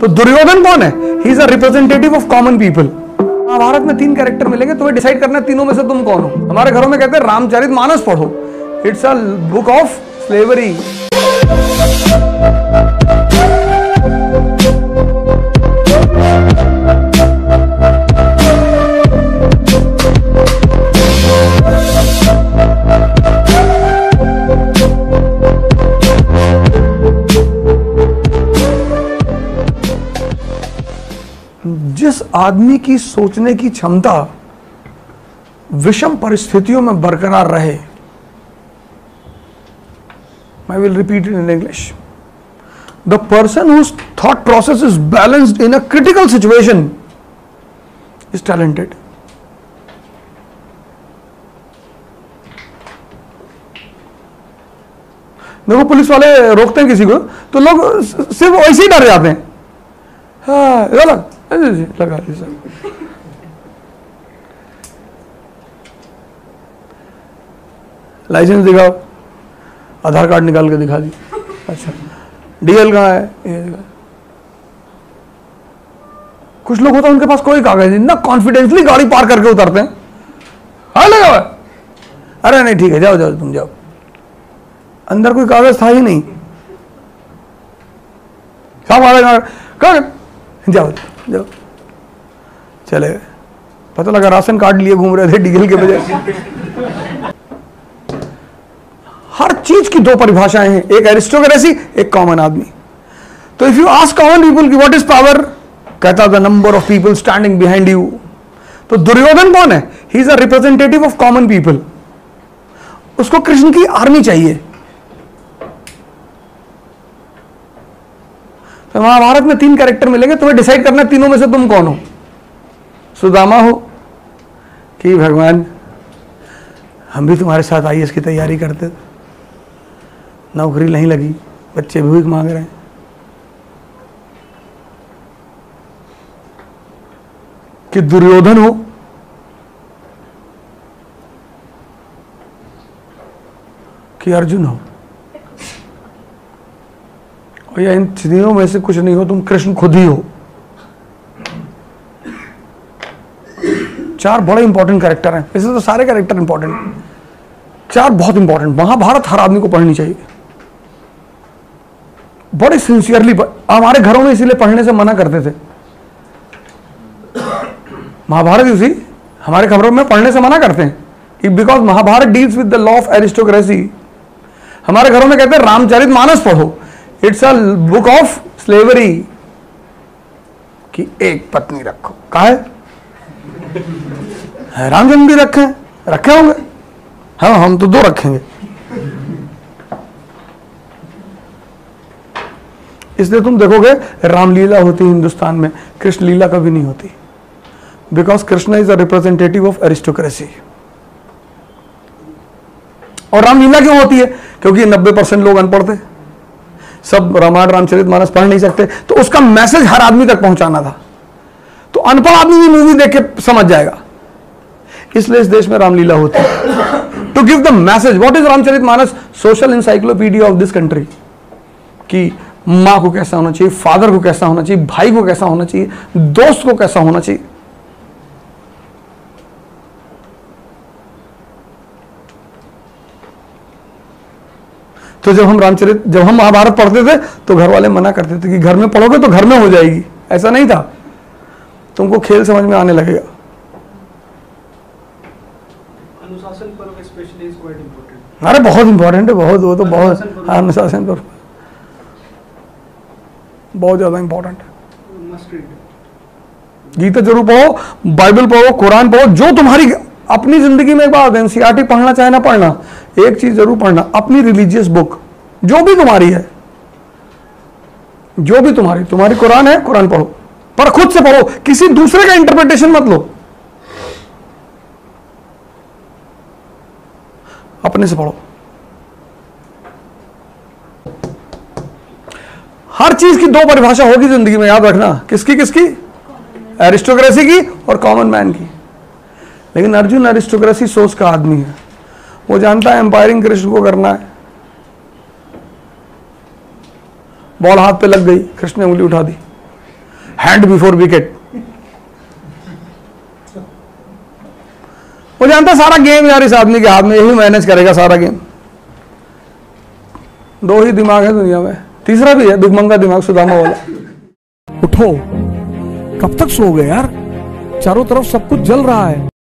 तो दुर्योधन कौन है? He is a representative of common people Mahabharat में तीन कैरेक्टर मिलेंगे, तुम्हें डिसाइड करना है तीनों में से तुम कौन हो। हमारे घरों में कहते हैं, रामचरित मानस पढ़ो। It's a book of slavery जिस आदमी की सोचने की क्षमता विषम परिस्थितियों में बरकरार रहे I will repeat it in English the person whose thought process is balanced in a critical situation is talented देखो, पुलिस वाले रोकते हैं किसी को तो लोग सिर्फ़ ऐसे ही डर जाते हैं। हाँ लगा लगा दी सर लाइसेंस दिखाओ। आधार कार्ड निकाल के दिखा दी। अच्छा। डीएल कहाँ है? ये कुछ लोग होता है, उनके पास कोई कागज़ नहीं। ना कॉन्फिडेंसली गाड़ी पार करके उतरते हैं। हाँ लगा हुआ अरे नहीं, ठीक है, जाओ जाओ, तुम जाओ। अंदर कोई कागज़ था ही नहीं। साहब आ जाओ। जाओ। चले। पता लगा राशन कार्ड लिए घूम रहे थे डीजल के बजाय। हर चीज़ की दो परिभाषाएँ हैं, एक एरिस्टोक्रेसी एक कॉमन आदमी। तो if you ask common people की व्हाट इज़ पावर कहता the number of people standing behind you तो दुर्योधन कौन है? He is a representative of common people उसको कृष्ण की आर्मी चाहिए। तो महाभारत में तीन कैरेक्टर मिलेंगे, तुम्हें डिसाइड करना है तीनों में से तुम कौन हो। सुदामा हो कि भगवान, हम भी तुम्हारे साथ आई की तैयारी करते। थे नौकरी नहीं लगी, बच्चे भीख मांग रहे हैं। कि दुर्योधन हो। कि अर्जुन हो। और या इन तीनों में से कुछ नहीं हो, तुम कृष्ण खुद ही हो। चार बड़े इंपॉर्टेंट कैरेक्टर हैं। वैसे तो सारे कैरेक्टर इंपॉर्टेंट चार बहुत इंपॉर्टेंट महाभारत हर आदमी को पढ़नी चाहिए। बड़े सिंसियरली हमारे घरों में इसीलिए पढ़ने से मना करते थे। महाभारत उसी हमारे खबरों में पढ़ने से मना करते हैं। Because Mahabharat deals with the law of aristocracy हमारे घरों में कहते हैं रामचरित मानस पढ़ो। It's a book of slavery कि एक पत्नी रखो। कहा है? रामचंद्र भी रखे रखे होंगे? हाँ हम तो दो रखेंगे। इसलिए तुम देखोगे, रामलीला होती है हिंदुस्तान में। कृष्ण लीला कभी नहीं होती। Because Krishna is a representative of aristocracy और रामलीला क्यों होती है? क्योंकि 90 परसेंट लोग अनपढ़ थे। सब रामायण रामचरित मानस पढ़ नहीं सकते। तो उसका मैसेज हर आदमी तक पहुंचाना था। तो अनपढ़ आदमी भी मूवी देख के समझ जाएगा। इसलिए इस देश में रामलीला होती है। To give the message what is Ramcharit Manas? Social encyclopedia of this country कि माँ को कैसा होना चाहिए फादर को कैसा होना चाहिए, भाई को कैसा होना चाहिए, दोस्त को कैसा होना चाहिए। तो जब हम रामचरित जब हम महाभारत पढ़ते थे तो घर वाले मना करते थे कि घर में पढ़ोगे तो घर में हो जाएगी। ऐसा नहीं था। तुमको खेल समझ में आने लगेगा. अरे बहुत इंपॉर्टेंट है बहुत वो तो बहुत अनुशासन पर्व। हाँ, पर बहुत ज़्यादा इंपॉर्टेंट है। गीता ज़रूर पढ़ो बाइबल पढ़ो कुरान पढ़ो जो तुम्हारी अपनी ज़िंदगी में एक बार एनसीआरटी पढ़ना चाहे ना पढ़ना एक चीज़ ज़रूर पढ़ना अपनी रिलीजियस बुक जो भी तुम्हारी है जो भी तुम्हारी तुम्हारी कुरान है कुरान पढ़ो पर खुद से पढ़ो किसी दूसरे का इंटरप्रिटेशन मत लो। अपने से पढ़ो। हर चीज़ की दो परिभाषा होगी ज़िंदगी में याद रखना किसकी किसकी? एरिस्टोक्रेसी की और कॉमन मैन की। लेकिन अर्जुन एरिस्टोक्रेसी सोच का आदमी है। वो जानता है एम्पायरिंग कृष्ण को करना है। बॉल हाथ पे लग गई, कृष्ण ने उंगली उठा दी। हैंड बिफोर विकेट वो जानता है सारा गेम यार इस आदमी के हाथ में, यही मैनेज करेगा सारा गेम दो ही दिमाग है दुनिया में। तीसरा भी है, दुखमंगा दिमाग, सुदामा वाला। उठो। कब तक सो गए यार? चारों तरफ़ सब कुछ जल रहा है।